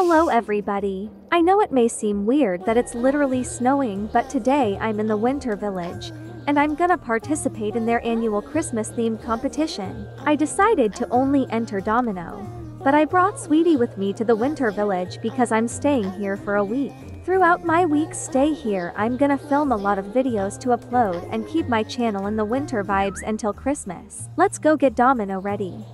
Hello everybody. I know it may seem weird that it's literally snowing, but today I'm in the Winter Village, and I'm gonna participate in their annual Christmas themed competition. I decided to only enter Domino, but I brought Sweetie with me to the Winter Village because I'm staying here for a week. Throughout my week's stay here, I'm gonna film a lot of videos to upload and keep my channel in the winter vibes until Christmas. Let's go get Domino ready.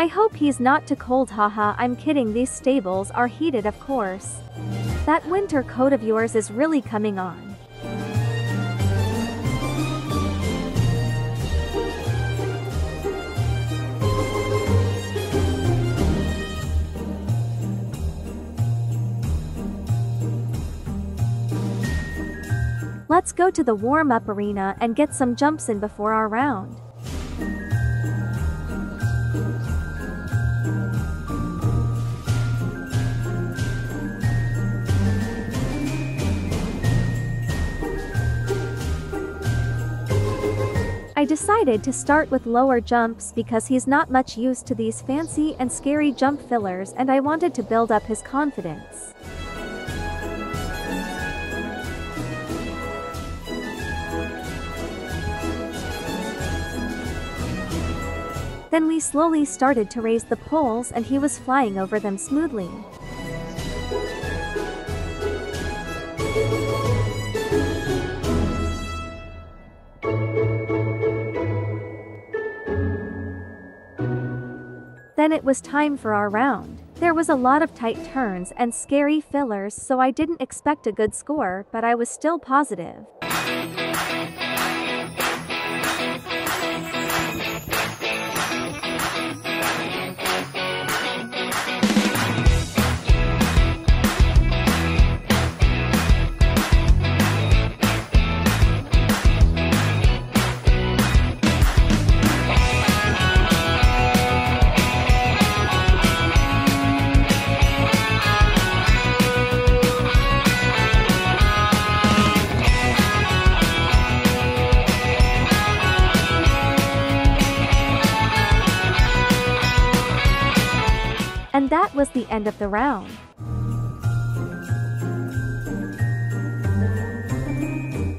I hope he's not too cold haha I'm kidding these stables are heated of course. That winter coat of yours is really coming on. Let's go to the warm-up arena and get some jumps in before our round. I decided to start with lower jumps because he's not much used to these fancy and scary jump fillers and I wanted to build up his confidence. Then we slowly started to raise the poles and he was flying over them smoothly. Then it was time for our round. There was a lot of tight turns and scary fillers so I didn't expect a good score but I was still positive. And that was the end of the round.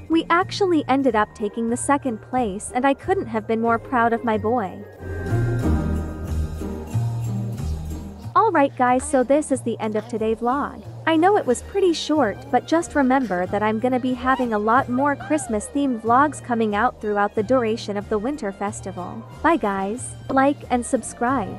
We actually ended up taking the second place and I couldn't have been more proud of my boy. Alright guys so this is the end of today's vlog. I know it was pretty short but just remember that I'm gonna be having a lot more Christmas themed vlogs coming out throughout the duration of the winter festival. Bye guys, like and subscribe.